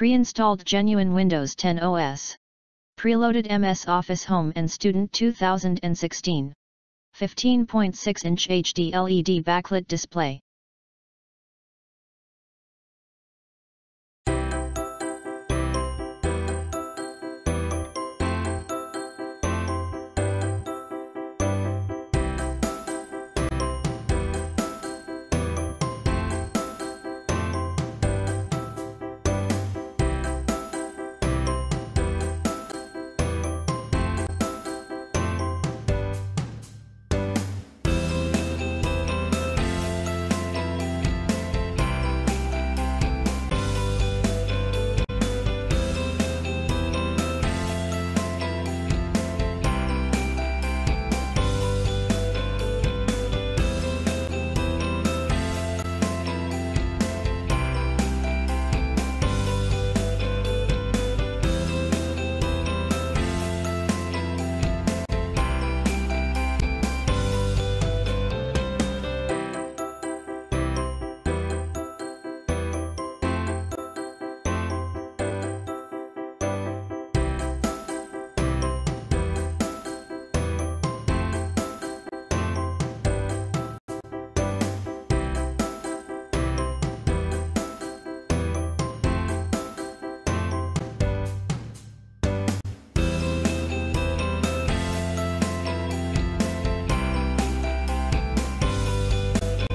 Pre-installed genuine Windows 10 OS. Preloaded MS Office Home and Student 2016. 15.6-inch HD LED backlit display.